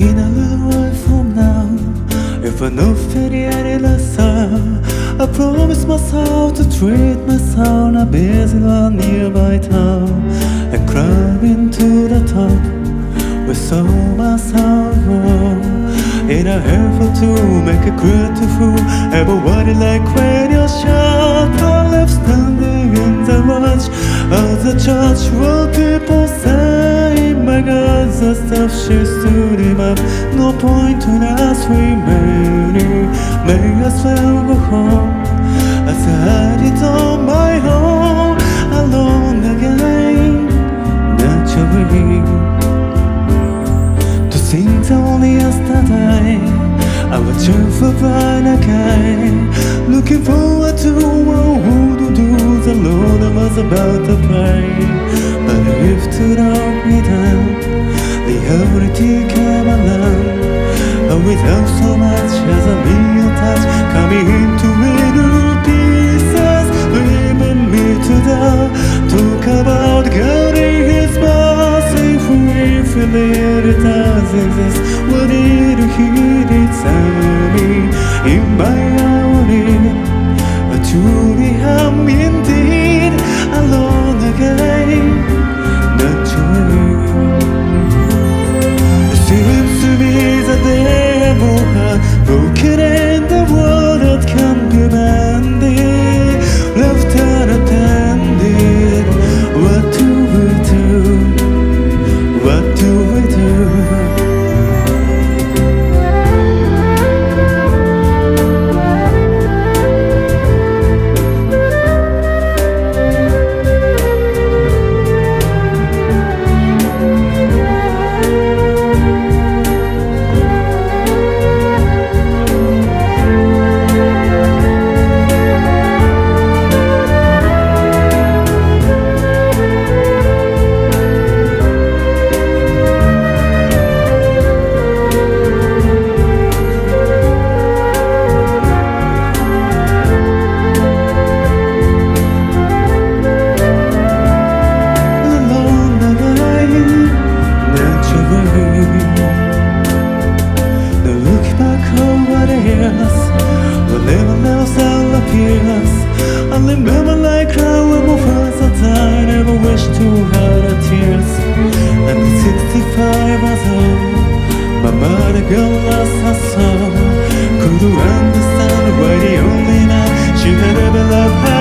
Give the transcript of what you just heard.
In a little while from now If I know any lesser I promise myself to treat myself A busy one nearby town And climb into the top With so myself In a effort to make it grateful Everybody like when you're shot I left standing in the watch Of the church. What people say Stood him up. No point in us remaining. May as well go home. I had it on my own. Alone again. Naturally. To think only yesterday I was for bright again. Looking forward to what would do The Lord was about to pray But The reality came along And without so much as a mere touch Coming into little pieces. Leaving me to die Talk about getting his mercy Feeling it does exist What did he did broken remember like how when my first I never wished to hide the tears. At 65 was old, my mother girl lost her soul. Couldn't understand why the only man she had ever loved had